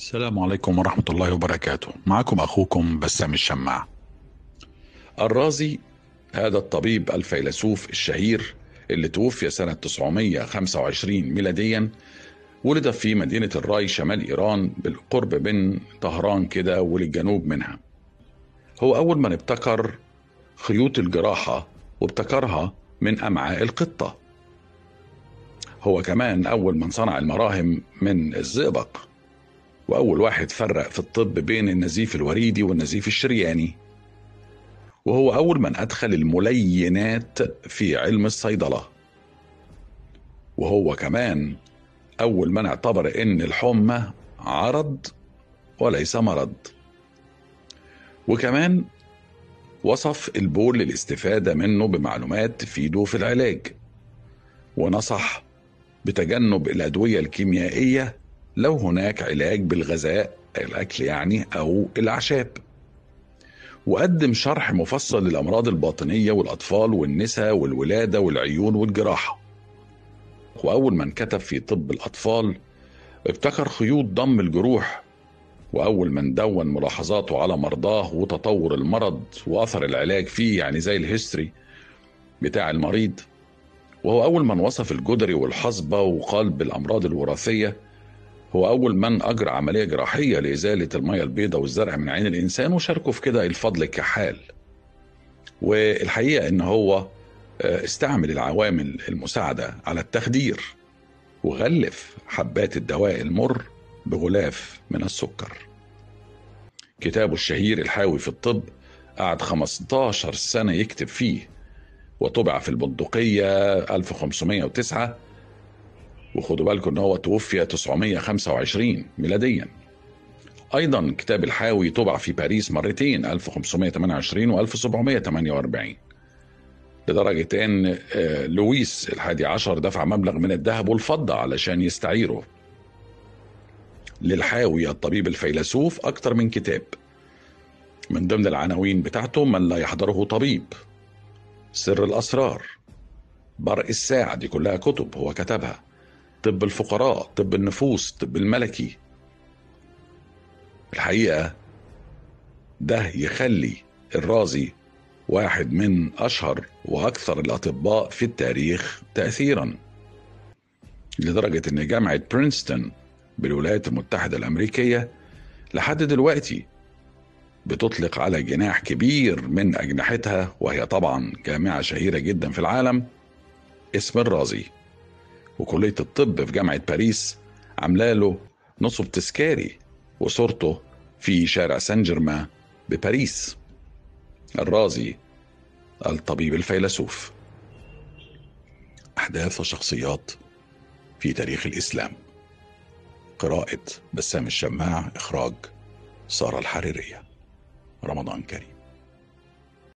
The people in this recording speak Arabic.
السلام عليكم ورحمة الله وبركاته. معكم أخوكم بسام الشماع. الرازي هذا الطبيب الفيلسوف الشهير اللي توفي سنة 925 ميلاديا ولد في مدينة الرأي شمال إيران بالقرب من طهران كده وللجنوب منها. هو أول من ابتكر خيوط الجراحة وابتكرها من أمعاء القطة. هو كمان أول من صنع المراهم من الزئبق. وأول واحد فرق في الطب بين النزيف الوريدي والنزيف الشرياني. وهو أول من أدخل الملينات في علم الصيدلة. وهو كمان أول من اعتبر إن الحمى عرض وليس مرض. وكمان وصف البول للاستفادة منه بمعلومات تفيده في العلاج. ونصح بتجنب الأدوية الكيميائية لو هناك علاج بالغذاء الأكل يعني أو الأعشاب. وقدم شرح مفصل للأمراض الباطنية والأطفال والنساء والولادة والعيون والجراحة. وأول من كتب في طب الأطفال ابتكر خيوط ضم الجروح. وأول من دون ملاحظاته على مرضاه وتطور المرض وأثر العلاج فيه يعني زي الهيستوري بتاع المريض. وهو أول من وصف الجدري والحصبة وقال بالأمراض الوراثية. هو أول من أجرى عملية جراحية لإزالة المية البيضاء والزرع من عين الإنسان وشاركه في كده الفضل الكحال والحقيقة إن هو استعمل العوامل المساعدة على التخدير وغلف حبات الدواء المر بغلاف من السكر. كتابه الشهير الحاوي في الطب قعد 15 سنة يكتب فيه وطبع في البندقية 1509 وخدوا بالكم إن هو توفي 925 ميلاديا. أيضا كتاب الحاوي طبع في باريس مرتين 1528 و 1748 لدرجة إن لويس الحادي عشر دفع مبلغ من الذهب والفضة علشان يستعيره. للحاوي الطبيب الفيلسوف أكثر من كتاب. من ضمن العناوين بتاعته من لا يحضره طبيب. سر الأسرار. برق الساعة دي كلها كتب هو كتبها. طب الفقراء طب النفوس طب الملكي. الحقيقة ده يخلي الرازي واحد من أشهر وأكثر الأطباء في التاريخ تأثيرا. لدرجة أن جامعة برينستون بالولايات المتحدة الأمريكية لحد دلوقتي بتطلق على جناح كبير من أجنحتها وهي طبعا جامعة شهيرة جدا في العالم اسم الرازي. وكلية الطب في جامعة باريس عاملة له نصب تذكاري وصورته في شارع سان جيرمان بباريس. الرازي الطبيب الفيلسوف. أحداث وشخصيات في تاريخ الإسلام. قراءة بسام الشماع إخراج سارة الحريرية. رمضان كريم.